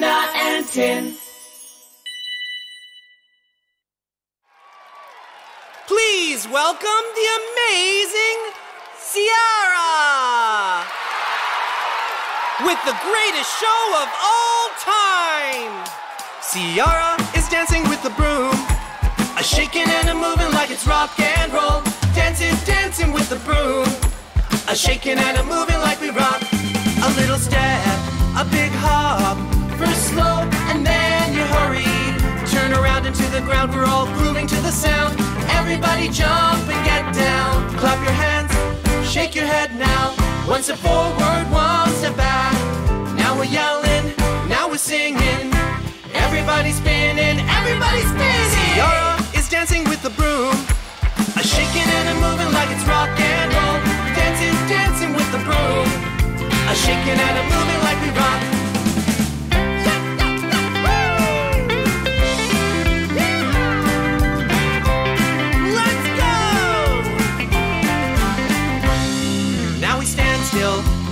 Tina and Tin. Please welcome the amazing Ciara! With the greatest show of all time! Ciara is dancing with the broom. A shaking and a moving like it's rock and roll. Dancing, dancing with the broom. A shaking and a moving like we rock. A little step, a big hop. Into the ground, we're all grooving to the sound. Everybody jump and get down. Clap your hands, shake your head now. One step forward, one step back. Now we're yelling, now we're singing. Everybody spinning, everybody spinning. Ciara is dancing with the broom. A shaking and a moving like it's rock and roll. Dancing, dancing with the broom. A shaking and a moving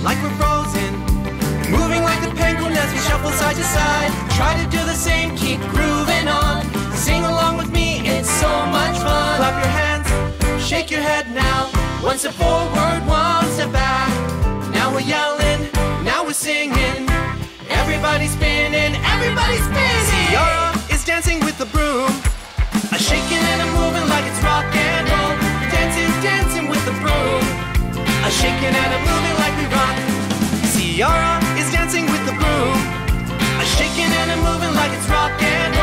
like we're frozen. Moving like the penguin as we shuffle side to side. Try to do the same, keep grooving on. Sing along with me, it's so much fun. Clap your hands, shake your head now. One step forward, one step back. Now we're yelling, now we're singing. Everybody's spinning, everybody's spinning. Ciara is dancing with the broom. A shaking and a moving like it's rock and